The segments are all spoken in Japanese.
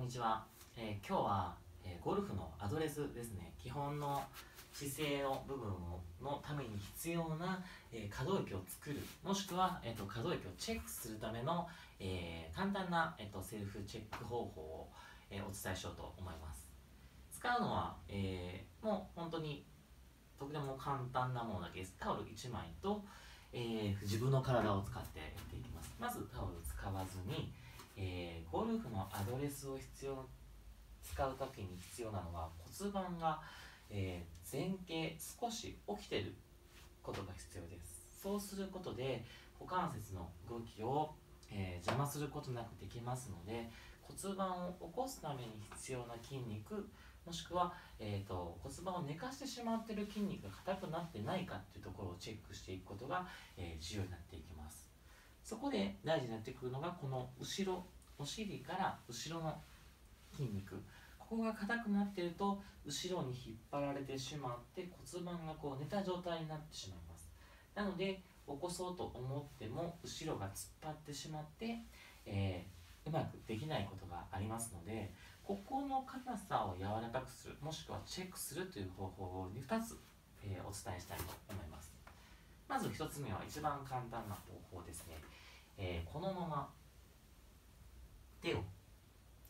んにちは、えー今日は、えーゴルフのアドレスですね。基本の姿勢の部分をのために必要な、えー可動域を作る。もしくは、えー、と可動域をチェックするための、えー簡単な、えー、とセルフチェック方法を、えお伝えしようと思います。使うのは、えーもう本当にとても簡単なものだけです。タオル1枚と、えー自分の体を使ってやっていきます。まずタオル使わずに、えーゴルフのアドレスを必要使う時に必要なのは骨盤が、えー前傾少し起きてることが必要です。そうすることで股関節の動きを、えー邪魔することなくできますので骨盤を起こすために必要な筋肉もしくは、えー、と骨盤を寝かしてしまっている筋肉が硬くなってないかっていうところをチェックしていくことが、えー重要になっていきます。そこで大事になってくるのがこの後ろお尻から後ろの筋肉。ここが硬くなってると後ろに引っ張られてしまって骨盤がこう寝た状態になってしまいます。なので起こそうと思っても後ろが突っ張ってしまって、えーうまくできないことがありますのでここの硬さを柔らかくするもしくはチェックするという方法を2つ、えーお伝えしたいと思います。ず1つ目は一番簡単な方法ですね、えーこのまま手を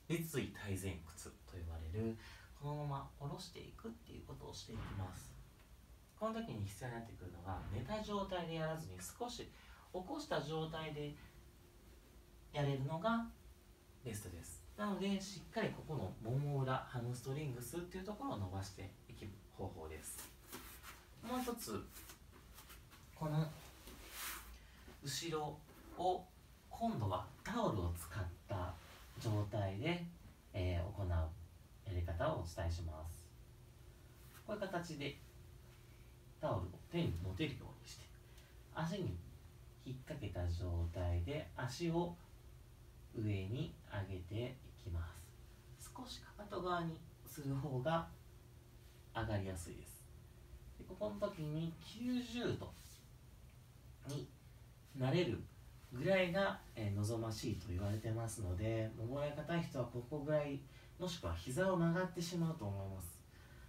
立位体前屈と呼ばれるこのまま下ろしていくっていうことをしていきます。この時に必要になってくるのが寝た状態でやらずに少し起こした状態でやれるのがベストです。なのでしっかりここのもも裏ハムストリングスっていうところを伸ばしていく方法です。もう一つこの後ろを今度はタオルを使った状態で、えー行うやり方をお伝えします。こういう形でタオルを手に持てるようにして足に引っ掛けた状態で足を上に上げていきます。少しかかと側にする方が上がりやすいです。でここの時に90度なれるぐらいが、え望ましいと言われてますので登ら硬い人はここぐらいもしくは膝を曲がってしまうと思います。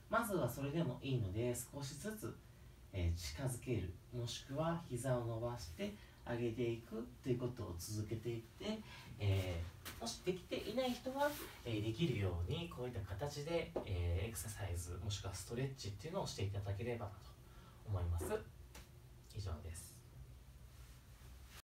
まずはそれでもいいので少しずつ、え近づける。もしくは膝を伸ばして上げていくということを続けていって、えーもしできていない人は、えーできるようにこういった形で、えーエクササイズもしくはストレッチっていうのをしていただければなと思います。以上です。